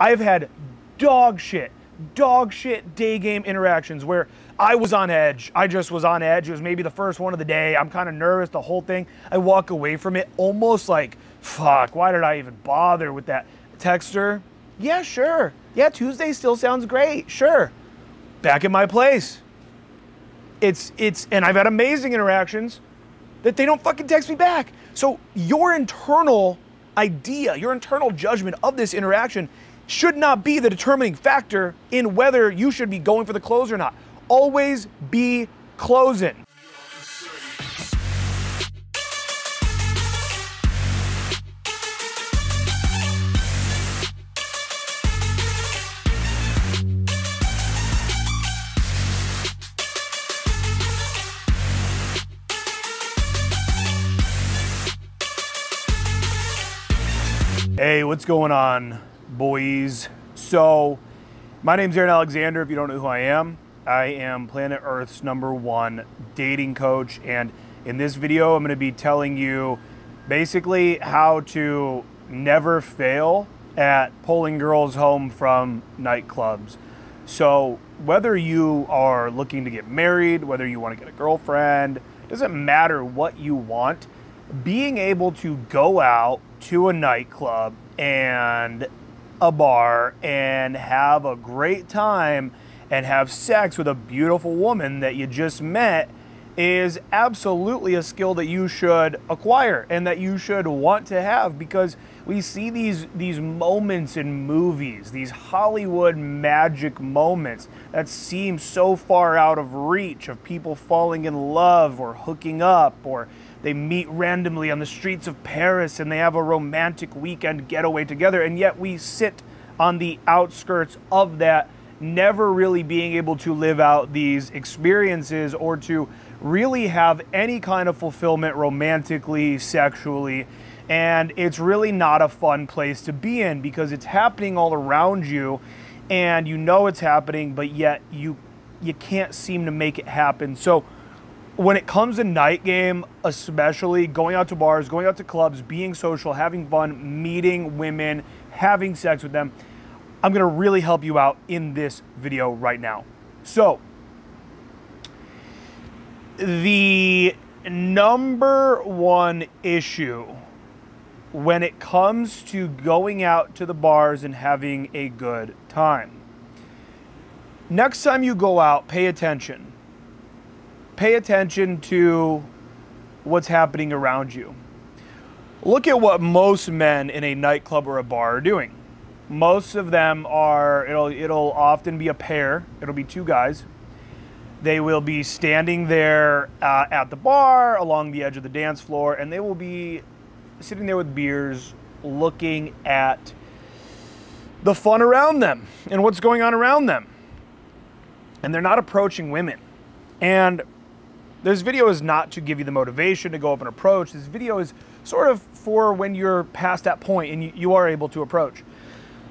I've had dog shit, dog shit day game interactions where I was on edge. I just was on edge. It was maybe the first one of the day. I'm kind of nervous, the whole thing. I walk away from it almost like, fuck, why did I even bother with that? Texter, yeah, sure. Yeah, Tuesday still sounds great. Sure. Back in my place. It's, it's, and I've had amazing interactions that they don't fucking text me back. So your internal idea, your internal judgment of this interaction should not be the determining factor in whether you should be going for the close or not. Always be closing. Hey, what's going on, boys? So, my name's Aaron Alexander. If you don't know who I am, I am Planet Earth's number one dating coach. And in this video, I'm going to be telling you basically how to never fail at pulling girls home from nightclubs. So, whether you are looking to get married, whether you want to get a girlfriend, doesn't matter what you want, being able to go out to a nightclub and a bar and have a great time and have sex with a beautiful woman that you just met is absolutely a skill that you should acquire and that you should want to have because we see these these moments in movies, these Hollywood magic moments that seem so far out of reach of people falling in love or hooking up or they meet randomly on the streets of Paris and they have a romantic weekend getaway together. And yet we sit on the outskirts of that, never really being able to live out these experiences or to really have any kind of fulfillment romantically, sexually. And it's really not a fun place to be in because it's happening all around you and you know it's happening, but yet you you can't seem to make it happen. So when it comes to night game, especially going out to bars, going out to clubs, being social, having fun, meeting women, having sex with them, I'm gonna really help you out in this video right now. So, the number one issue when it comes to going out to the bars and having a good time. Next time you go out, pay attention pay attention to what's happening around you. Look at what most men in a nightclub or a bar are doing. Most of them are, it'll, it'll often be a pair, it'll be two guys. They will be standing there uh, at the bar along the edge of the dance floor, and they will be sitting there with beers looking at the fun around them and what's going on around them. And they're not approaching women. And this video is not to give you the motivation to go up and approach. This video is sort of for when you're past that point and you, are able to approach.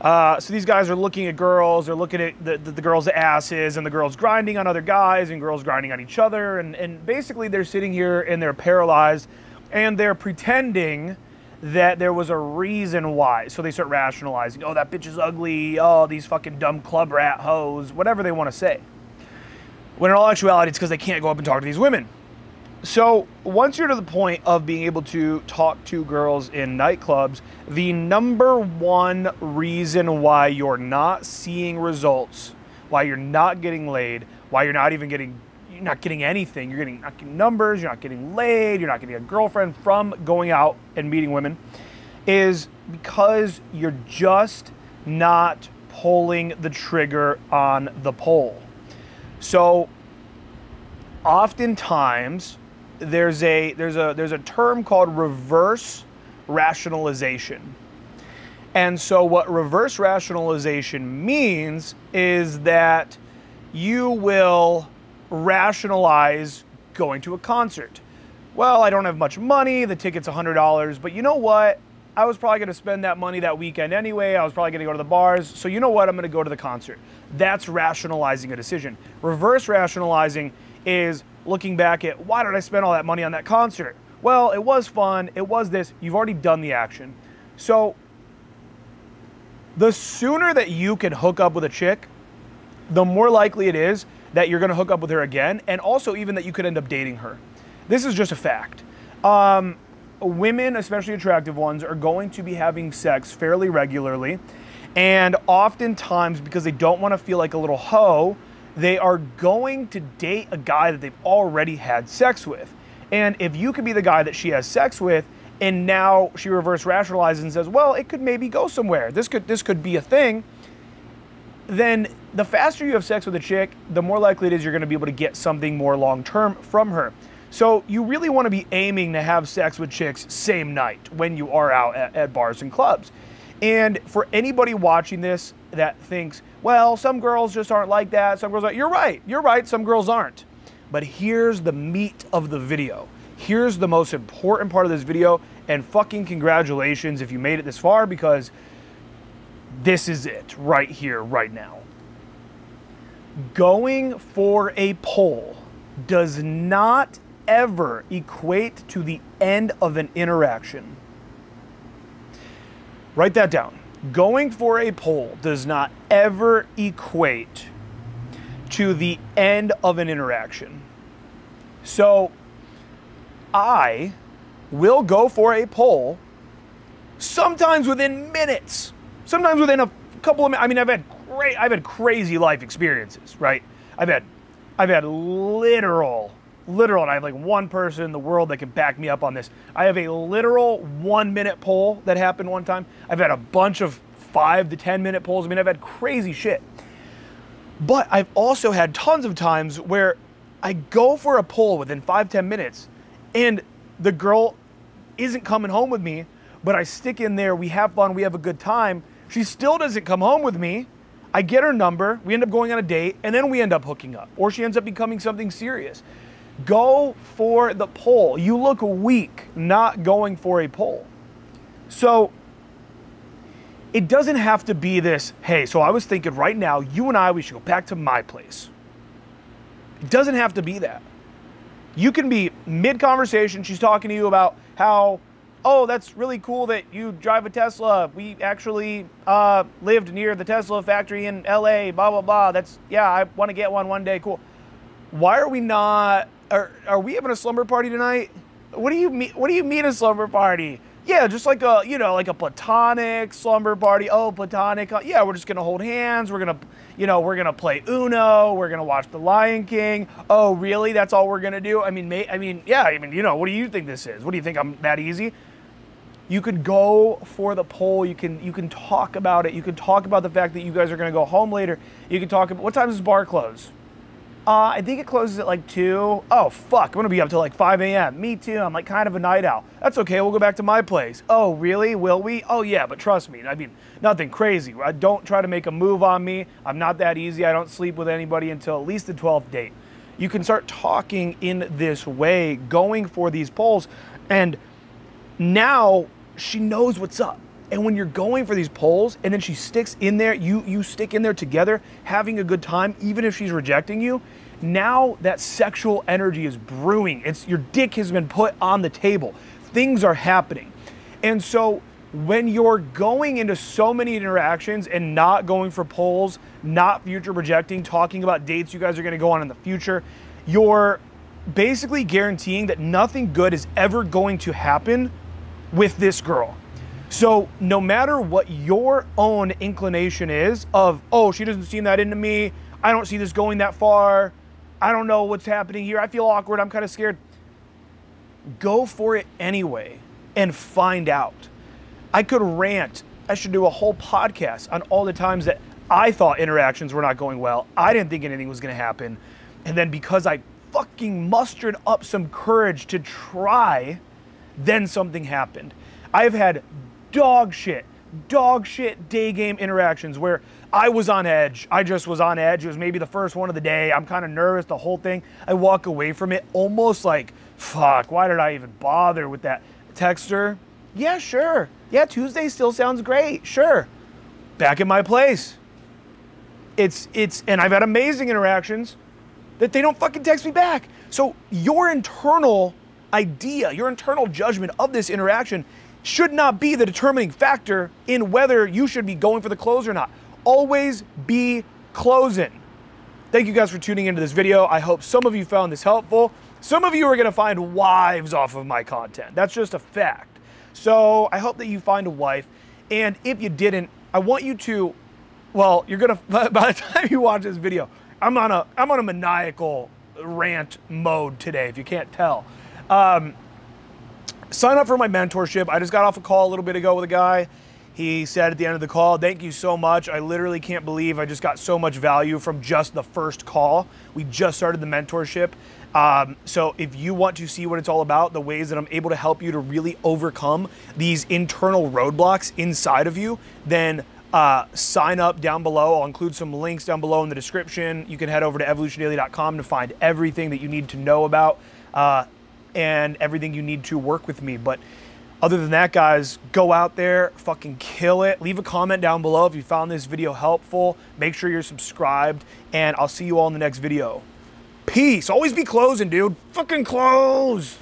Uh, so these guys are looking at girls, they're looking at the, the, the, girls' asses, and the girls grinding on other guys, and girls grinding on each other, and, and basically they're sitting here and they're paralyzed, and they're pretending that there was a reason why. So they start rationalizing, oh, that bitch is ugly, oh, these fucking dumb club rat hoes, whatever they want to say. When in all actuality, it's because they can't go up and talk to these women. So once you're to the point of being able to talk to girls in nightclubs, the number one reason why you're not seeing results, why you're not getting laid, why you're not even getting you're not getting anything, you're getting not getting numbers, you're not getting laid, you're not getting a girlfriend from going out and meeting women, is because you're just not pulling the trigger on the pole. So oftentimes there's a there's a there's a term called reverse rationalization. And so what reverse rationalization means is that you will rationalize going to a concert. Well, I don't have much money, the ticket's $100, but you know what? I was probably going to spend that money that weekend anyway. I was probably going to go to the bars. So you know what? I'm going to go to the concert. That's rationalizing a decision. Reverse rationalizing is looking back at why did I spend all that money on that concert? Well, it was fun. It was this. You've already done the action. So the sooner that you can hook up with a chick, the more likely it is that you're going to hook up with her again, and also even that you could end up dating her. This is just a fact. Um, women, especially attractive ones, are going to be having sex fairly regularly. And oftentimes, because they don't want to feel like a little hoe, they are going to date a guy that they've already had sex with. And if you could be the guy that she has sex with, and now she reverse rationalizes and says, "Well, it could maybe go somewhere. This could this could be a thing." Then the faster you have sex with a chick, the more likely it is you're going to be able to get something more long term from her. So you really want to be aiming to have sex with chicks same night when you are out at, at bars and clubs. And for anybody watching this that thinks, well, some girls just aren't like that, some girls are, you're right, you're right, some girls aren't. But here's the meat of the video. Here's the most important part of this video, and fucking congratulations if you made it this far because this is it right here, right now. Going for a pole does not ever equate to the end of an interaction. Write that down. Going for a pole does not ever equate to the end of an interaction. So I will go for a pole sometimes within minutes, sometimes within a couple of minutes. I mean, I've had great, I've had crazy life experiences, right? I've had, I've had literal literal, and I have like one person in the world that can back me up on this. I have a literal one minute poll that happened one time. I've had a bunch of five to 10 minute polls. I mean, I've had crazy shit. But I've also had tons of times where I go for a poll within five ten minutes and the girl isn't coming home with me, but I stick in there, we have fun, we have a good time. She still doesn't come home with me. I get her number, we end up going on a date, and then we end up hooking up. Or she ends up becoming something serious. Go for the pole. You look weak not going for a pole. So it doesn't have to be this, hey, so I was thinking right now, you and I, we should go back to my place. It doesn't have to be that. You can be mid conversation, she's talking to you about how, oh, that's really cool that you drive a Tesla. We actually uh, lived near the Tesla factory in LA, blah, blah, blah. That's, yeah, I want to get one one day, cool. Why are we not are, are we having a slumber party tonight? What do you mean? What do you mean a slumber party? Yeah, just like a you know like a platonic slumber party. Oh, platonic. Uh, yeah, we're just gonna hold hands. We're gonna you know we're gonna play Uno. We're gonna watch The Lion King. Oh, really? That's all we're gonna do? I mean, may, I mean, yeah. I mean, you know, what do you think this is? What do you think? I'm that easy? You could go for the poll. You can you can talk about it. You can talk about the fact that you guys are gonna go home later. You can talk about what time does bar close? Uh, I think it closes at like 2. Oh, fuck. I'm going to be up till like 5 a.m. Me too. I'm like kind of a night owl. That's okay. We'll go back to my place. Oh, really? Will we? Oh, yeah, but trust me. I mean, nothing crazy. I don't try to make a move on me. I'm not that easy. I don't sleep with anybody until at least the 12th date. You can start talking in this way, going for these polls, And now she knows what's up. And when you're going for these poles and then she sticks in there, you you stick in there together, having a good time, even if she's rejecting you, now that sexual energy is brewing. It's your dick has been put on the table. Things are happening. And so when you're going into so many interactions and not going for poles, not future projecting, talking about dates you guys are going to go on in the future, you're basically guaranteeing that nothing good is ever going to happen with this girl. So no matter what your own inclination is of, oh, she doesn't seem that into me, I don't see this going that far, I don't know what's happening here, I feel awkward, I'm kind of scared. Go for it anyway and find out. I could rant. I should do a whole podcast on all the times that I thought interactions were not going well. I didn't think anything was going to happen. And then because I fucking mustered up some courage to try, then something happened. I've had dog shit, dog shit day game interactions where I was on edge. I just was on edge. It was maybe the first one of the day. I'm kind of nervous, the whole thing. I walk away from it almost like, fuck, why did I even bother with that? Texter, yeah, sure. Yeah, Tuesday still sounds great. Sure. Back in my place. It's, it's, and I've had amazing interactions that they don't fucking text me back. So your internal idea, your internal judgment of this interaction should not be the determining factor in whether you should be going for the close or not. Always be closing. Thank you guys for tuning into this video. I hope some of you found this helpful. Some of you are going to find wives off of my content. That's just a fact. So I hope that you find a wife. And if you didn't, I want you to, well, you're to, by the time you watch this video, I'm on a, I'm on a maniacal rant mode today, if you can't tell. Um, sign up for my mentorship. I just got off a call a little bit ago with a guy. He said at the end of the call, Thank you so much. I literally can't believe I just got so much value from just the first call. We just started the mentorship. Um, so, if you want to see what it's all about, the ways that I'm able to help you to really overcome these internal roadblocks inside of you, then uh, sign up down below. I'll include some links down below in the description. You can head over to evolutiondaily.com to find everything that you need to know about uh, and everything you need to work with me. But other than that, guys, go out there, fucking kill it. Leave a comment down below if you found this video helpful. Make sure you're subscribed, and I'll see you all in the next video. Peace. Always be closing, dude. Fucking close.